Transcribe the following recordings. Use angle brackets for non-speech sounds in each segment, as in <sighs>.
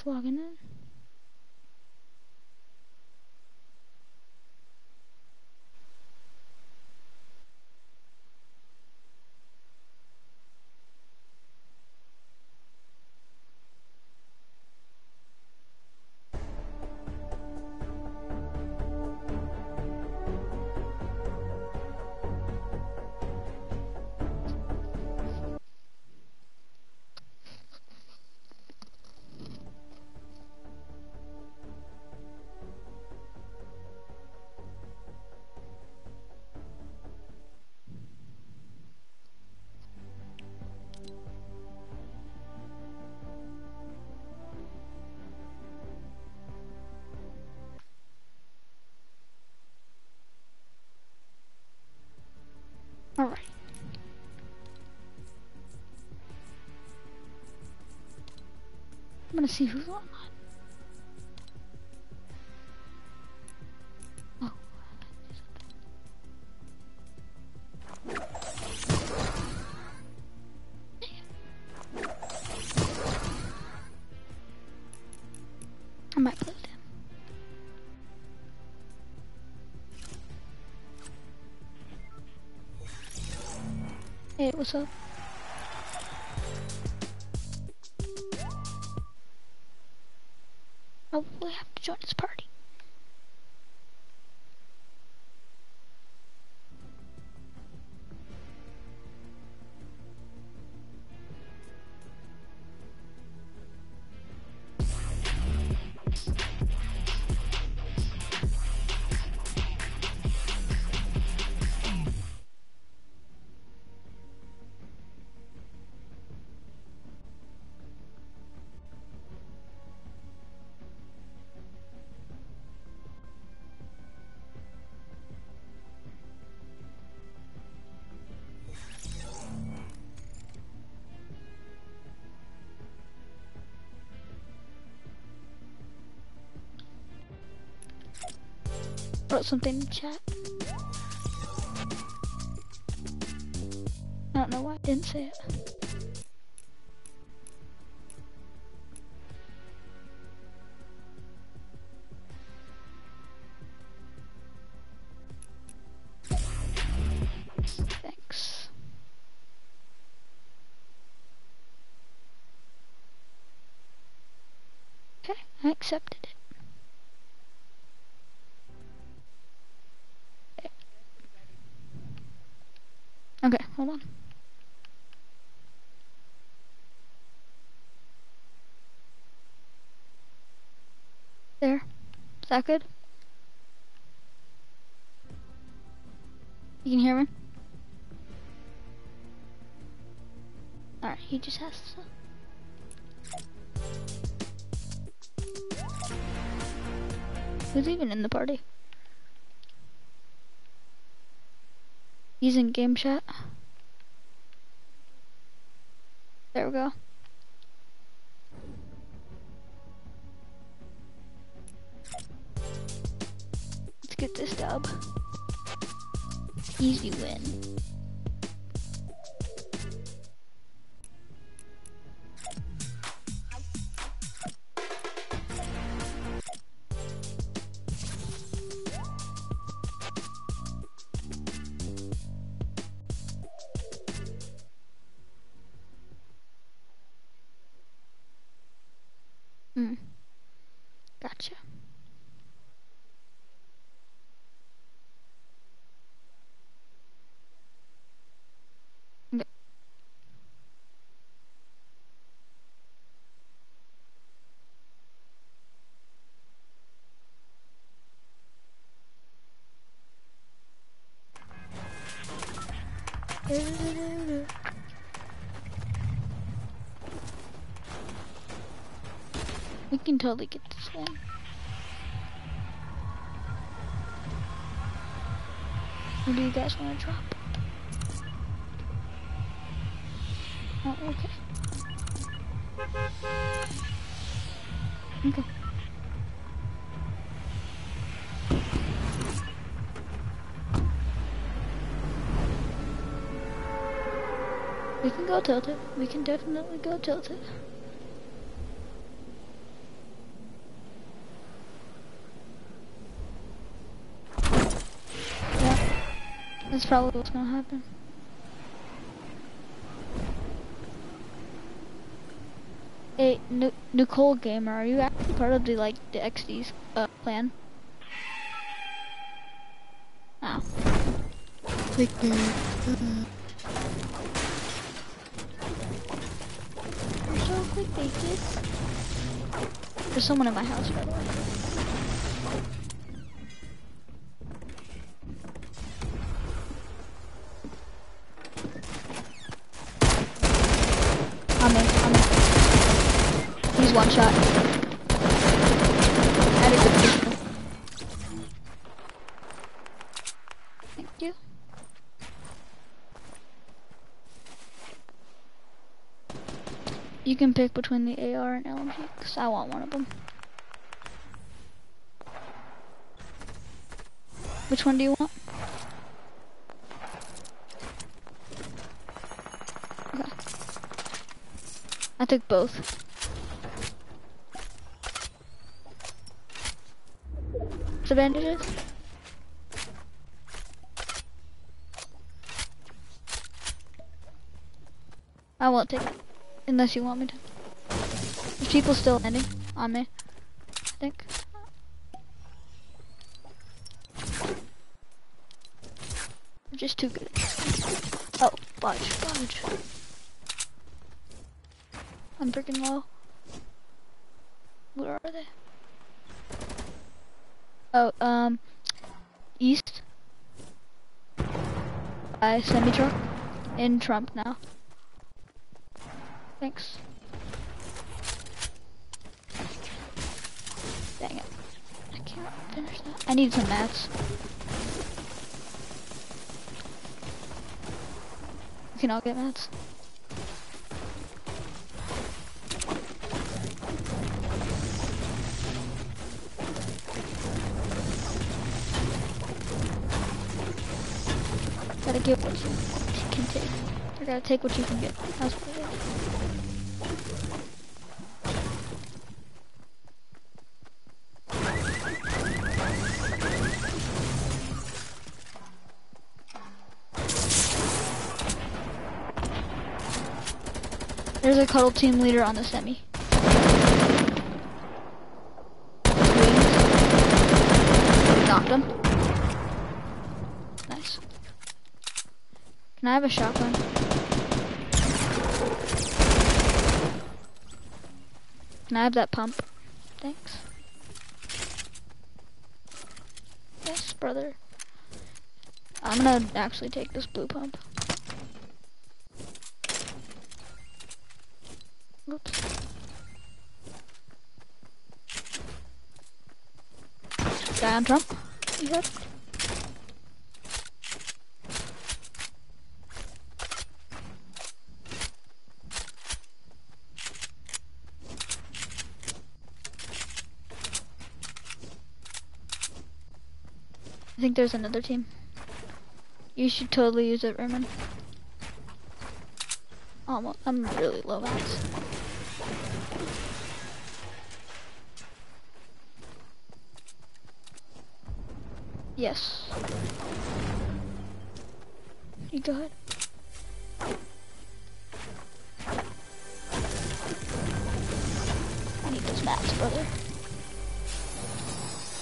just logging I'm gonna see who's online. Oh. I might. Hey, what's up? Something in chat. I don't know why I didn't say it. Good? You can hear me? Alright, he just has to... Who's even in the party? Using game chat. There we go. Get this dub. Easy win. Totally get this one. What do you guys want to drop? Oh, okay. Okay. We can go tilted. We can definitely go tilted. That's probably what's gonna happen. Hey, N Nicole Gamer, are you actually part of the like the XD's uh, plan? Oh. Click there. You're so clickbaited. There's someone in my house, by the way. I'm in, I'm in. He's one shot. Had a good pistol. Thank you. You can pick between the AR and LMG, because I want one of them. Which one do you want? Okay. I took both. The bandages? I won't take it. Unless you want me to. There's people still landing on me. I think. I'm just too good. Oh, budge, budge. I'm freaking low. Where are they? Oh, um, east. By semi truck in Trump now. Thanks. Dang it. I can't finish that. I need some mats. We can all get mats. Gotta get what you, can take. You gotta take what you can get. That's what it is. Cuddle team leader on the semi. Wings. Knocked him. Nice. Can I have a shotgun? Can I have that pump? Thanks. Yes, brother. I'm gonna actually take this blue pump. Oops. On Trump? You? I think there's another team. You should totally use it, Raymond. Oh, Almost. I'm really low max. Yes. You go ahead. I need those mats, brother.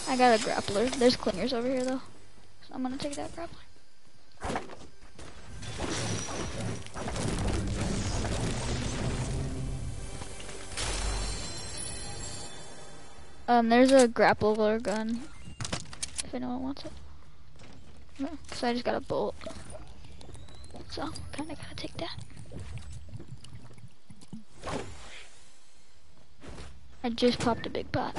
I got a grappler. There's clingers over here though. So I'm gonna take that grappler. Um, there's a grappler gun. If anyone wants it. Yeah, Cause I just got a bolt. So, kinda gotta take that. I just popped a big pot.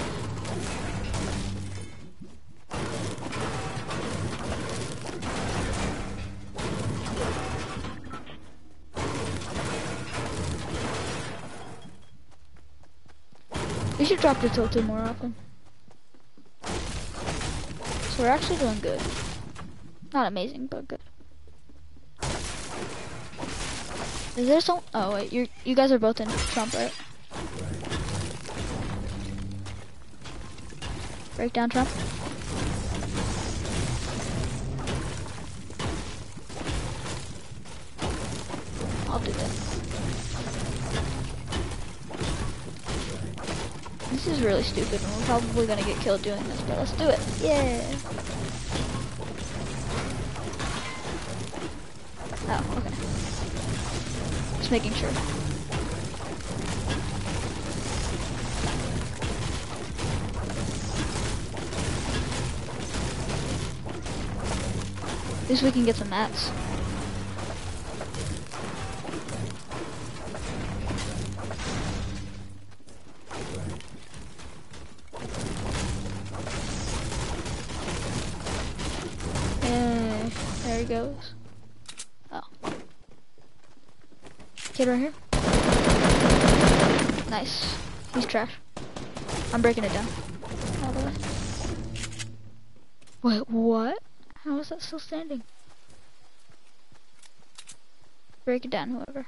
We should drop the total more often. We're actually doing good. Not amazing, but good. Is there some? Oh wait, you you guys are both in Trump, right? Break down Trump. I'll do this. This is really stupid probably gonna get killed doing this, but let's do it. Yeah. Oh, okay. Just making sure. At least we can get some mats. Breaking it down. All. Wait, what? How is that still standing? Break it down, whoever.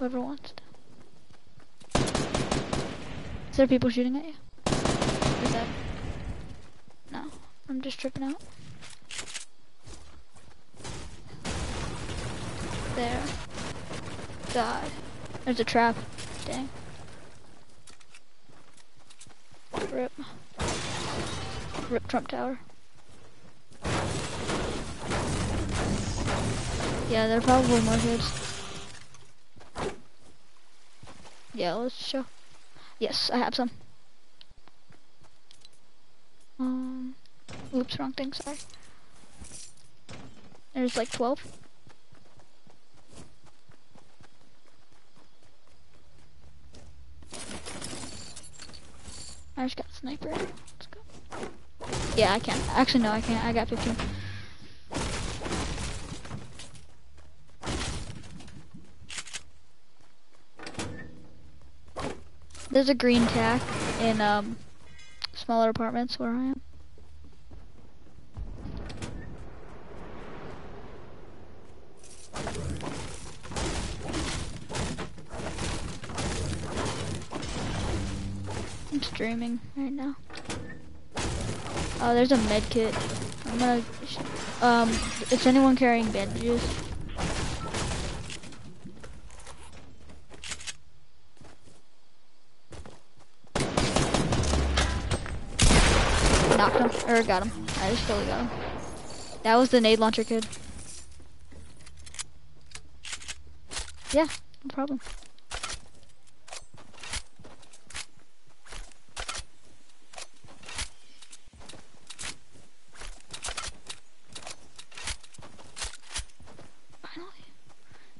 Whoever wants to. Is there people shooting at you? Is that? No, I'm just tripping out. There. God. There's a trap. Dang. Rip. Rip Trump Tower. Yeah, there are probably more kids. Yeah, let's show. Yes, I have some. Um, oops, wrong thing, sorry. There's like 12. I just got sniper. Let's go. Yeah, I can't. Actually, no, I can't. I got 15. There's a green tack in um, smaller apartments where I am. Right now. Oh, there's a med kit. I'm gonna. Um, is anyone carrying bandages? Knocked him, or got him. I just totally got him. That was the nade launcher kid. Yeah, no problem. Finally.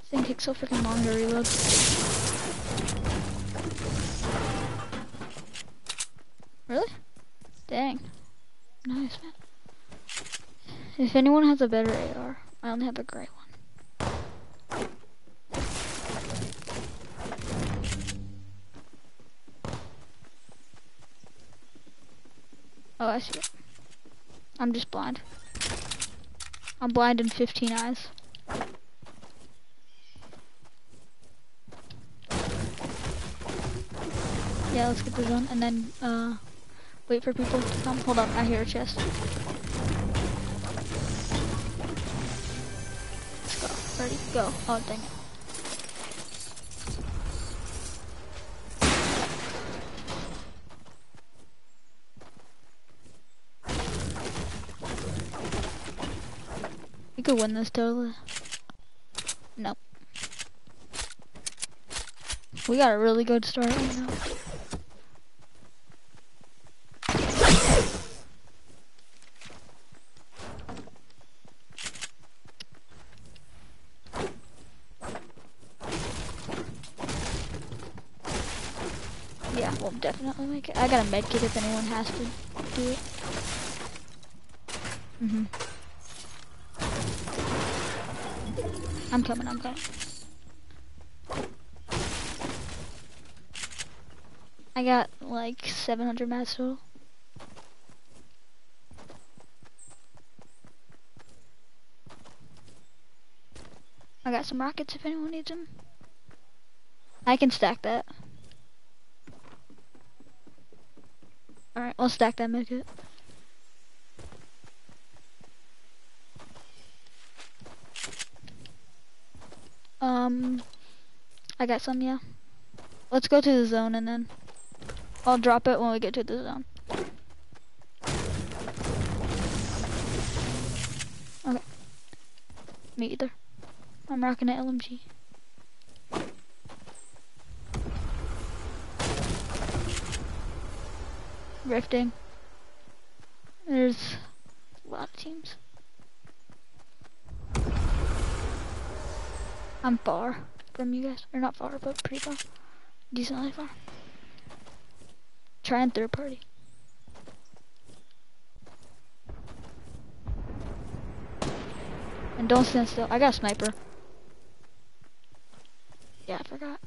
This thing takes so freaking long to reload. Really? Dang. Nice, man. If anyone has a better AR, I only have a gray one. Oh, I see it. I'm just blind. I'm blind in 15 eyes. Get this done and then uh, wait for people to come. Hold on, I hear a chest. Let's go. Ready? Go. Oh, dang it. We could win this totally. Nope. We got a really good start right now. Yeah, we'll definitely make it. I got a med kit if anyone has to do it. Mhm. I'm coming, I'm coming. I got like 700 mats total. I got some rockets if anyone needs them. I can stack that. Alright, I'll stack that medkit. Um, Um, I got some, yeah. Let's go to the zone and then I'll drop it when we get to the zone. Okay. Me either. I'm rocking an LMG. Rifting. There's a lot of teams. I'm far from you guys. Or not far, but pretty far. Decently far. Try and third party. And don't stand still. I got a sniper. Yeah, I forgot.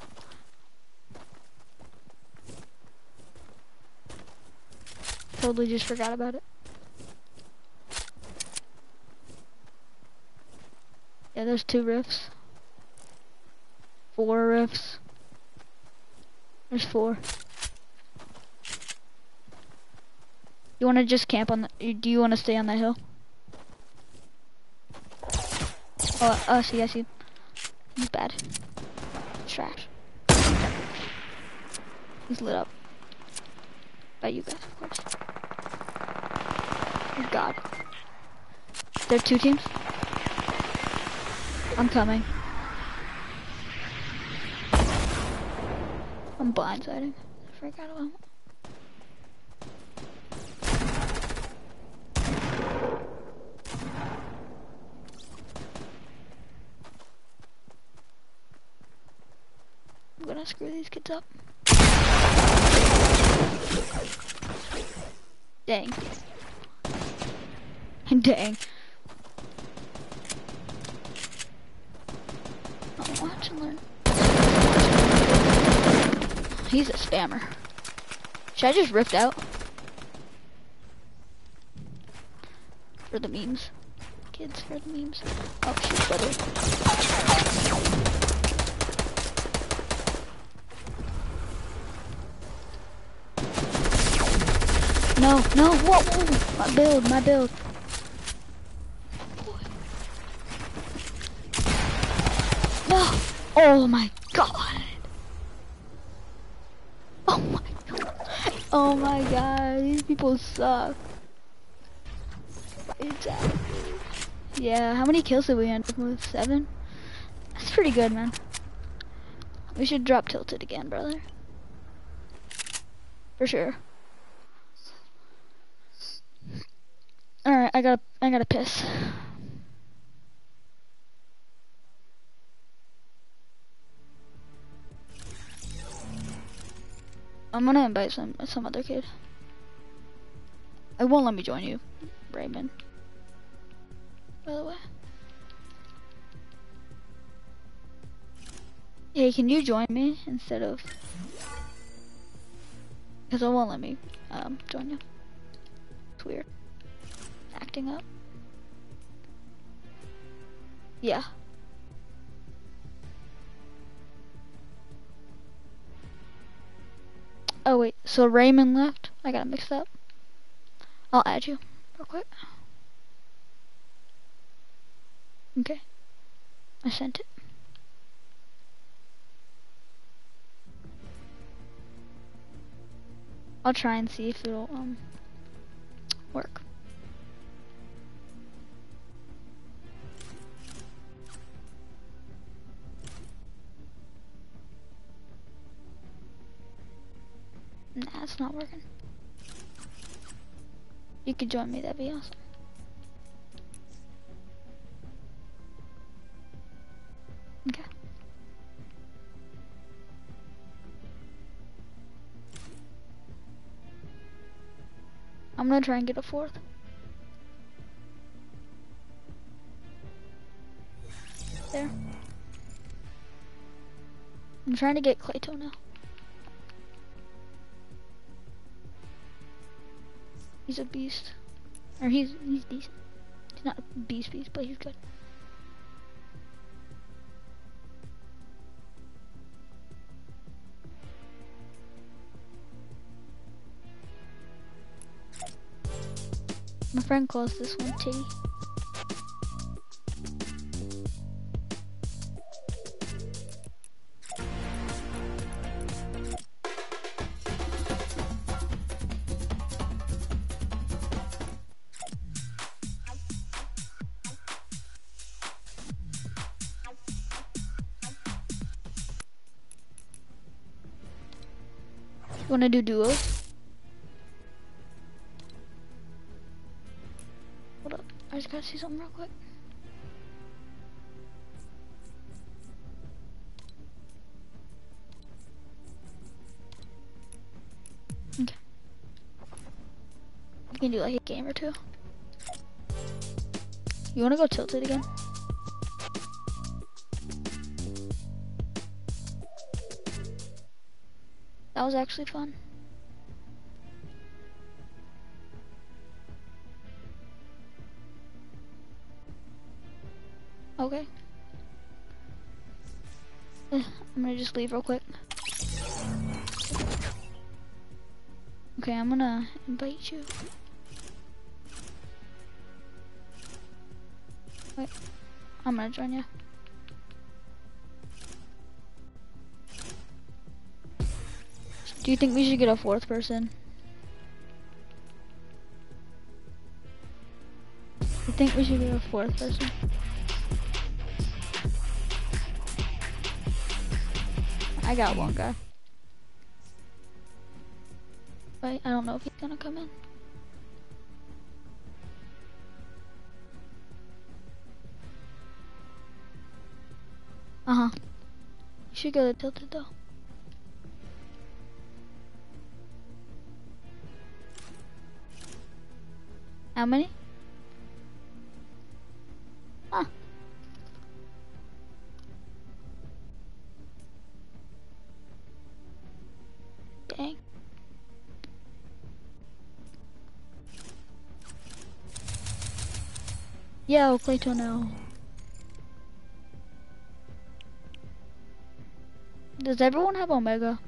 Totally just forgot about it. Yeah, there's two rifts. Four rifts. There's four. You want to just camp on the, do you want to stay on that hill? Oh, oh, see, I see. He's bad. Trash. He's lit up. By you guys, of course. He's God. There are two teams? I'm coming. I'm blindsiding. I forgot about I'm gonna screw these kids up. Dang. <laughs> Dang. I'll watch and learn. He's a spammer. Should I just rift out? For the memes. Kids, for the memes. Oh shoot, brother. No, no, whoa, whoa, my build, my build. No, oh my god. Oh my god. Oh my god, these people suck. Exactly. Yeah, how many kills did we end up with? Seven? That's pretty good, man. We should drop tilted again, brother. For sure. Alright, I gotta, I gotta piss. I'm gonna invite some, some other kid. It won't let me join you, Raymond. By the way. Hey, can you join me instead of... Because it won't let me um, join you. It's weird acting up. Yeah. Oh wait, so Raymond left? I got mixed up. I'll add you real quick. Okay. I sent it. I'll try and see if it'll um work. Nah, it's not working. You could join me, that'd be awesome. Okay. I'm gonna try and get a fourth. There. I'm trying to get Clayto now. He's a beast. Or he's he's decent. He's not a beast beast, but he's good. My friend calls this one titty. Wanna do duos? Hold up. I just gotta see something real quick. Okay. We can do like a game or two. You wanna go tilted again? Was actually fun. Okay. <sighs> I'm gonna just leave real quick. Okay, I'm gonna invite you. Wait, I'm gonna join you. Do you think we should get a fourth person? I think we should get a fourth person. I got one guy. Wait, I don't know if he's gonna come in. Uh-huh. You should go to Tilted though. How many? Huh. Dang. Yo, Clayton now. Does everyone have Omega?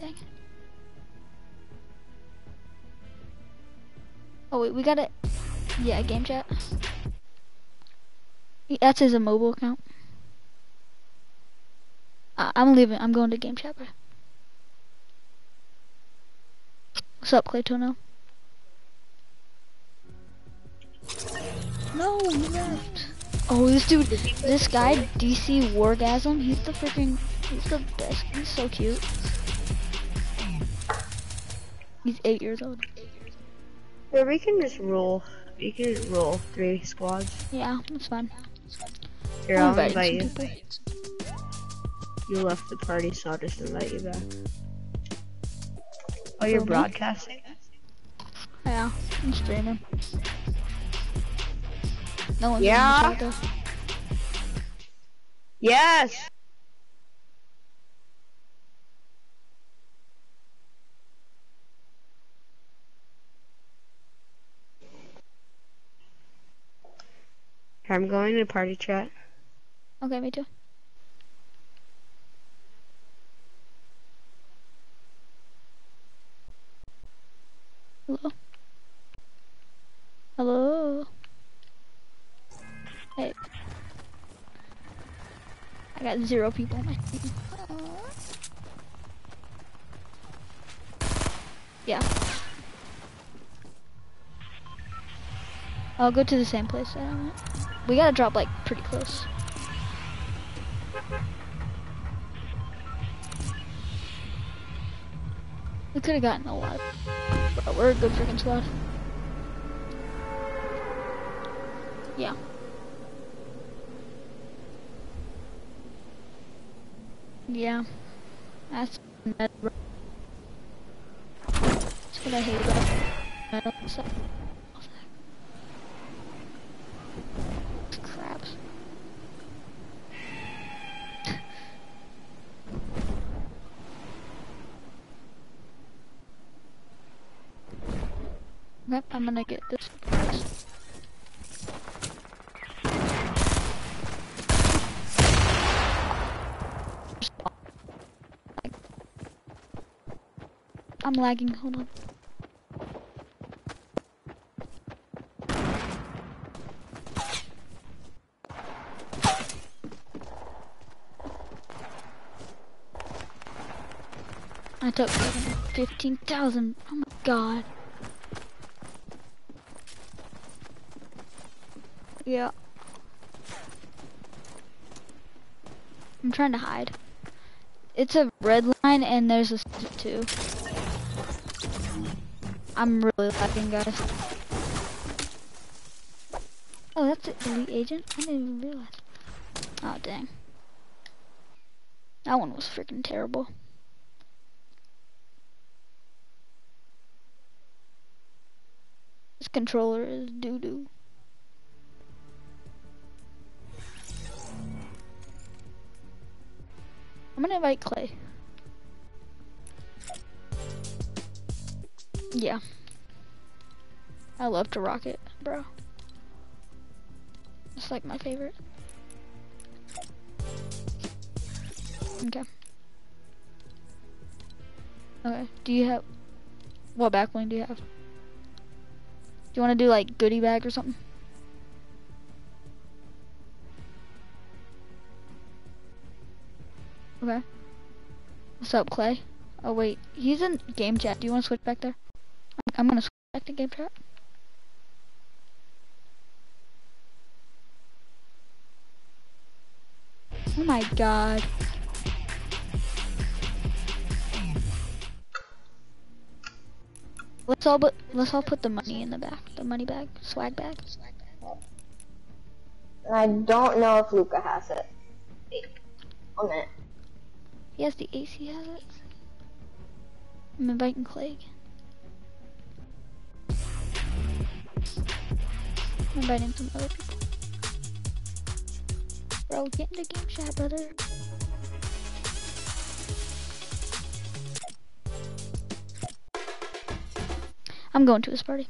Dang it. Oh wait, we got it. Yeah, game chat. That's his mobile account. Uh, I'm leaving. I'm going to game chat, bro. What's up, Claytono? No, he left. Oh, this dude, this guy, DC Wargasm, he's the freaking, he's the best. He's so cute. He's eight years old. Yeah, we can just roll. We can roll three squads. Yeah, that's fine. Here, I'll inviting invite you. You left the party, so I'll just invite you back. Oh, you're broadcasting? Yeah, I'm streaming. No one's Yeah? in I'm going to party chat. Okay, me too. Hello? Hello? Hey. I got zero people on my team. Yeah. I'll go to the same place We gotta drop like pretty close. We could have gotten a lot. But we're a good freaking squad. Yeah. Yeah. That's that's what I hate about metal stuff. Yep, I'm gonna get this. I'm lagging, hold on. I took 15,000. Oh my god. Yeah. I'm trying to hide. it's a red line and there's a two. I'm really lagging, guys. Oh, that's an elite agent? I didn't even realize. Oh, dang. That one was freaking terrible. This controller is doo-doo. Gonna invite Clay. Yeah. I love to rock it, bro. It's like my favorite. Okay. Okay. Do you have what backbling do you have? Do you want to do like goodie bag or something? Okay. What's up, Clay? Oh wait, he's in game chat. Do you want to switch back there? I'm gonna switch back to game chat. Oh my god. Let's all but let's all put the money in the back. The money bag, swag bag. I don't know if Luca has it. Wait, one minute. Has the AC has it. I'm inviting again. I'm inviting some other people. Bro, get into game chat, brother. I'm going to his party.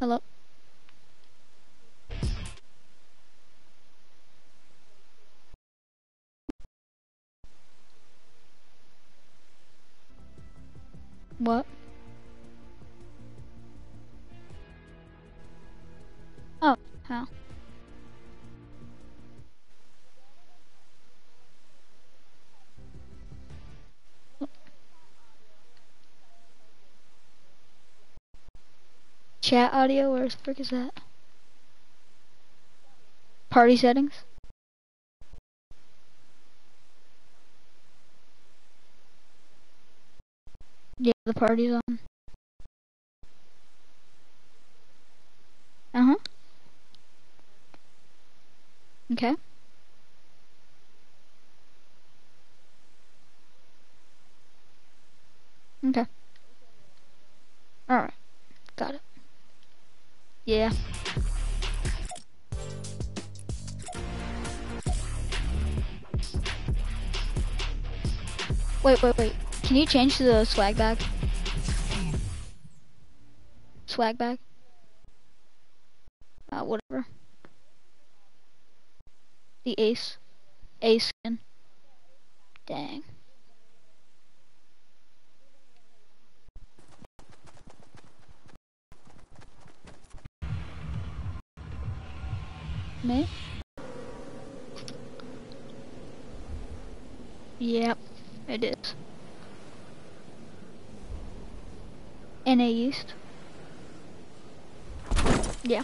Hello? What? Oh, how? Chat audio, where the frick is that? Party settings? Yeah, the party's on. Uh-huh. Okay. Okay. Alright. Got it. Yeah. Wait, wait, wait. Can you change the swag bag? Swag bag? Uh, whatever. The ace. Ace skin. Dang. Me? Yep, it is. NA East. Yeah.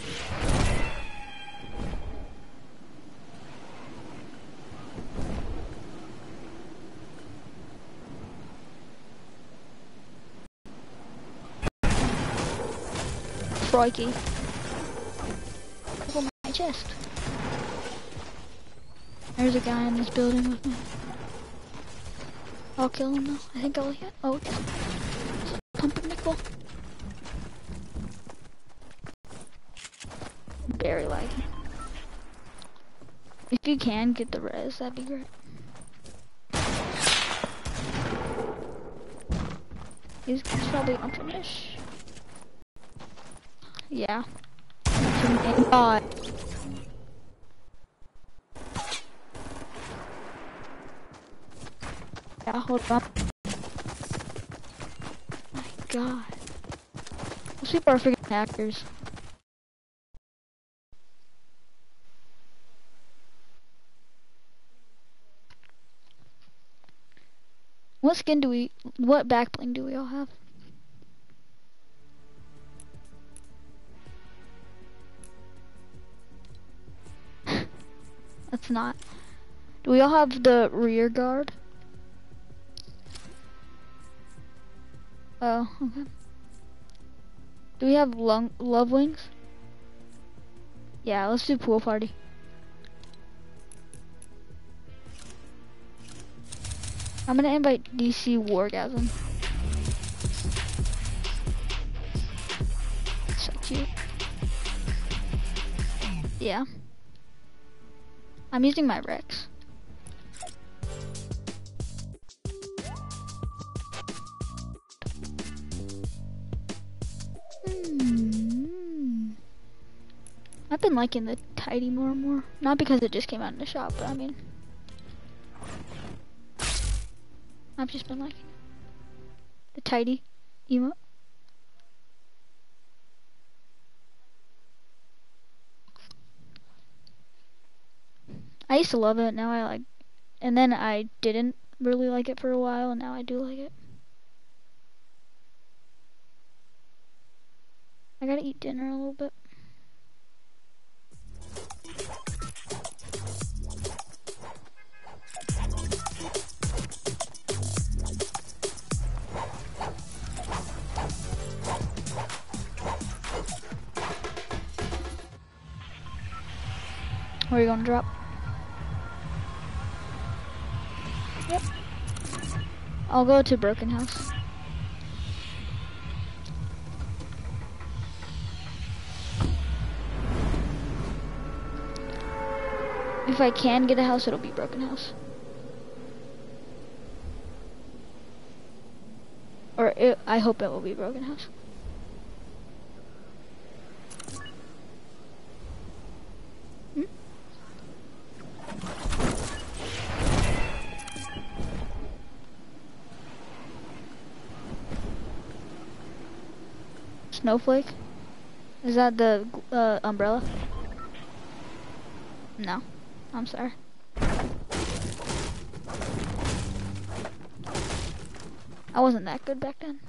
Crikey. Look my chest. There's a guy in this building with me. I'll kill him though. I think I'll hit. Oh, okay. Pumpernickel. Very laggy. If you can get the res, that'd be great. He's probably on finish. Yeah. God. Yeah, hold on. My God. Those people are freaking hackers. what skin do we, what back bling do we all have? <laughs> That's not. Do we all have the rear guard? Oh, okay. Do we have lung love wings? Yeah, let's do pool party. I'm gonna invite DC Wargasm. So cute. Yeah. I'm using my Rex. Hmm. I've been liking the tidy more and more. Not because it just came out in the shop, but I mean. I've just been liking it. The tidy emote. I used to love it, now I like, and then I didn't really like it for a while, and now I do like it. I gotta eat dinner a little bit. Where are you gonna drop? Yep. I'll go to Broken House. If I can get a house, it'll be Broken House. Or it, I hope it will be Broken House. Snowflake? Is that the uh, umbrella? No. I'm sorry. I wasn't that good back then.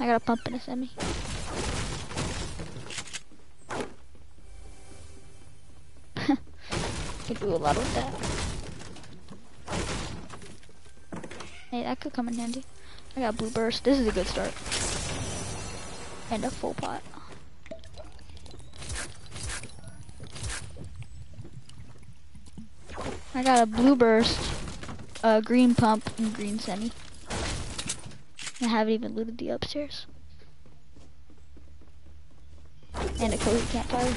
I got a pump and a semi. <laughs> Could do a lot with that. Hey, that could come in handy. I got blue burst. This is a good start. And a full pot. I got a blue burst, a green pump, and green semi. I haven't even looted the upstairs. And a cozy campfire.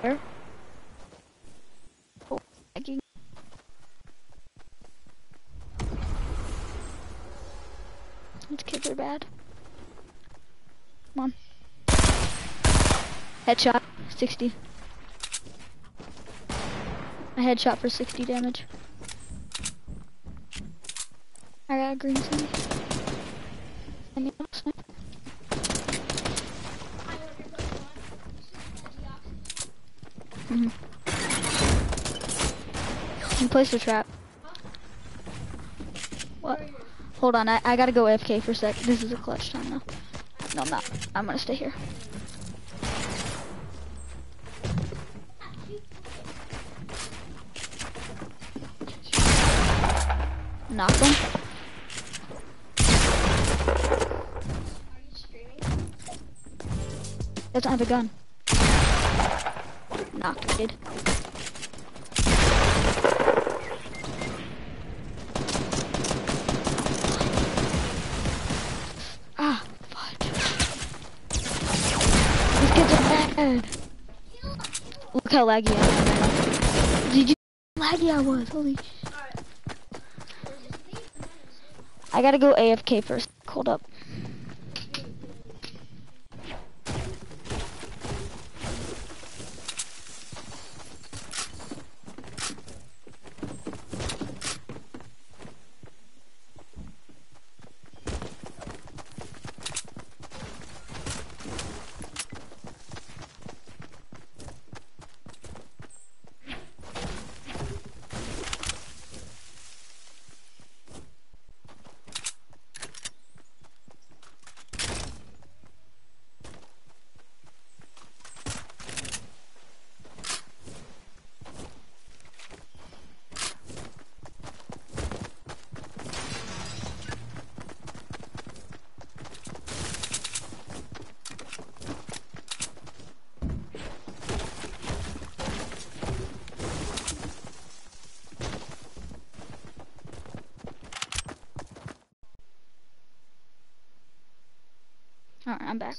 Where? Oh, lagging. These kids are bad. Come on. Headshot, 60. A headshot for 60 damage. I got a green semi. Semi sniper. Mm hmm You placed a trap. What? Hold on, I, I gotta go AFK for a sec. This is a clutch time though. No, I'm not. I'm gonna stay here. Knock him. Doesn't have a gun. Knocked, kid. Ah, fudge. These kids are bad. Look how laggy I am. Did you laggy I was? Holy. I gotta go AFK first. Hold up. Alright, I'm back.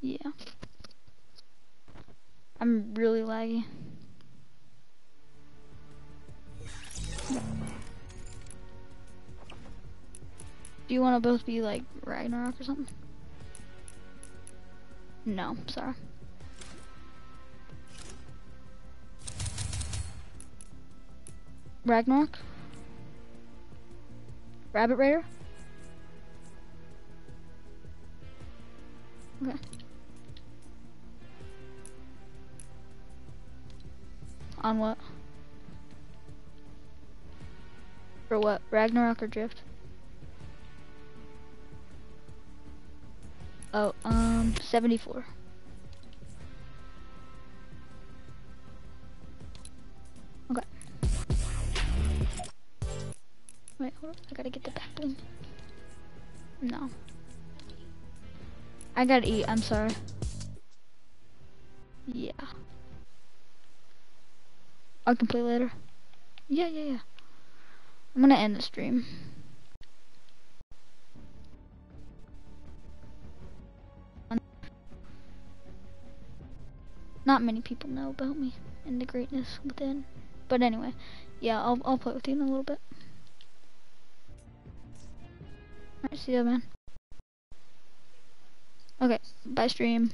Yeah. I'm really laggy. Do you want to both be like Ragnarok or something? No, sorry. Ragnarok? Rabbit Raider? <laughs> On what? For what? Ragnarok or Drift? Oh, um, 74. I gotta eat, I'm sorry. Yeah. I can play later. Yeah, yeah, yeah. I'm gonna end the stream. Not many people know about me and the greatness within. But anyway, yeah, I'll, I'll play with you in a little bit. Alright, see ya, man. Okay, bye stream.